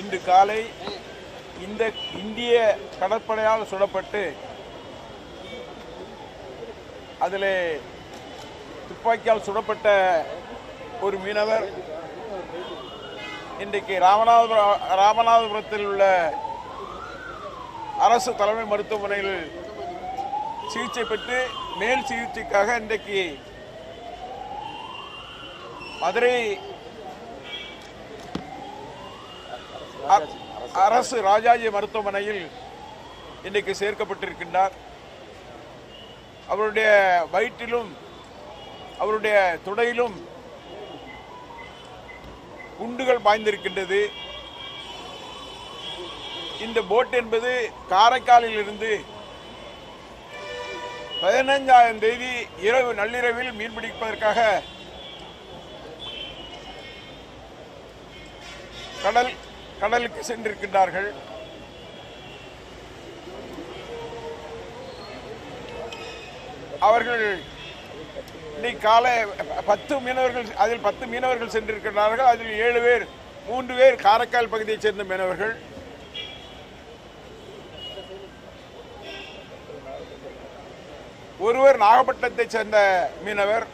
இன்று காலை இந்த இந்திய கடற்படையால் சுடப்பட்டு அதில் துப்பாக்கியால் சுடப்பட்ட ஒரு மீனவர் இன்றைக்கு ராமநாதபுரம் ராமநாதபுரத்தில் உள்ள அரசு தலைமை மருத்துவமனையில் சிகிச்சை பெற்று மேல் சிகிச்சைக்காக இன்றைக்கு மதுரை அரசு ராஜாஜி மருத்துவமனையில் இன்றைக்கு சேர்க்கப்பட்டிருக்கின்றார். அவருடைய வயிற்றிலும் அவருடைய துடையிலும் குண்டுகள் பாய்ந்திருக்கின்றது. இந்த போட் என்பது காரைக்காலில் இருந்து பதினைஞ்சாயிரம் தேதி இரவு நள்ளிரவில் மீன் பிடிப்பதற்காக கடல் கடலுக்கு சென்றிருக்கின்றார்கள். அவர்கள் இன்னைக்கு காலை பத்து மீனவர்கள் அதில் பத்து மீனவர்கள் சென்றிருக்கிறார்கள் அதில் ஏழு பேர் மூன்று பேர் காரைக்கால் பகுதியைச் சேர்ந்த மீனவர்கள். ஒருவர் நாகப்பட்டினத்தைச் சேர்ந்த மீனவர்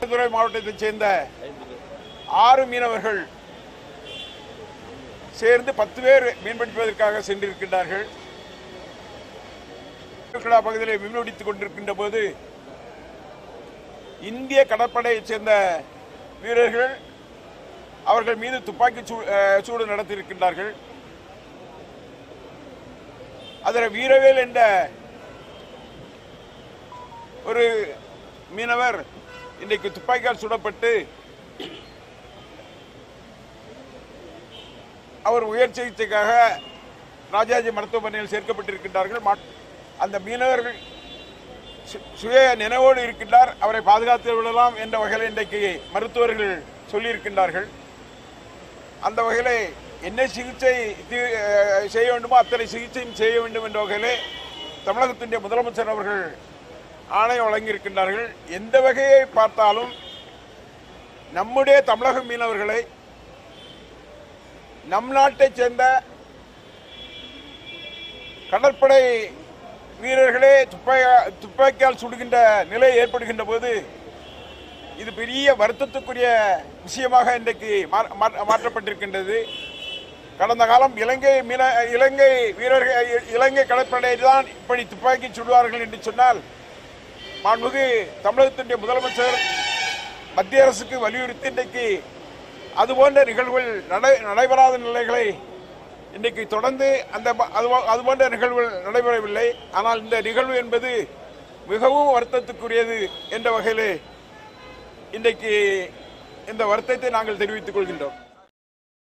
மயிலாடுதுறை மாவட்டத்தைச் சேர்ந்த ஆறு மீனவர்கள் சேர்ந்து பத்து பேர் மீன்பிடிப்பதற்காக சென்றிருக்கின்றார்கள். திருக்குடா பகுதியில் மீன்பிடித்துக் கொண்டிருக்கின்ற போது இந்திய கடற்படையைச் சேர்ந்த வீரர்கள் அவர்கள் மீது துப்பாக்கி சூடு நடத்தியிருக்கின்றார்கள். அதில் வீரவேல் என்ற ஒரு மீனவர் இன்றைக்கு துப்பாக்கியால் சுடப்பட்டு அவர் உயர் சிகிச்சைக்காக ராஜாஜி மருத்துவமனையில் சேர்க்கப்பட்டிருக்கின்றார்கள். அந்த மீனவர்கள் சு- சுய நினைவோடு இருக்கின்றார். அவரை பாதுகாத்து விடலாம் என்ற வகையில் இன்றைக்கு மருத்துவர்கள் சொல்லியிருக்கின்றார்கள். அந்த வகையில் என்ன சிகிச்சை செய்ய வேண்டுமோ அத்தனை சிகிச்சையும் செய்ய வேண்டும் என்ற வகையிலே தமிழகத்தினுடைய முதலமைச்சர் அவர்கள் ஆணையம் வழங்கியிருக்கின்றார்கள். எந்த வகையை பார்த்தாலும் நம்முடைய தமிழக மீனவர்களை நம் நாட்டைச் சேர்ந்த கடற்படை வீரர்களே துப்பாக்கி துப்பாக்கியால் சுடுகின்ற நிலை ஏற்படுகின்ற போது இது பெரிய வருத்தத்துக்குரிய விஷயமாக இன்றைக்கு மா- மாற்றப்பட்டிருக்கின்றது. கடந்த காலம் இலங்கை மீன இலங்கை வீரர்கள் இலங்கை கடற்படை தான் இப்படி துப்பாக்கி சுடுவார்கள் என்று சொன்னால் மாண்புகு தமிழகத்தினுடைய முதலமைச்சர் மத்திய அரசுக்கு வலியுறுத்தி இன்றைக்கு அதுபோன்ற நிகழ்வுகள் நடை நடைபெறாத நிலைகளை இன்றைக்கு தொடர்ந்து அந்த அது- அதுபோன்ற நிகழ்வுகள் நடைபெறவில்லை. ஆனால் இந்த நிகழ்வு என்பது மிகவும் வருத்தத்துக்குரியது என்ற வகையில் இன்றைக்கு இந்த வருத்தத்தை நாங்கள் தெரிவித்துக் கொள்கின்றோம்.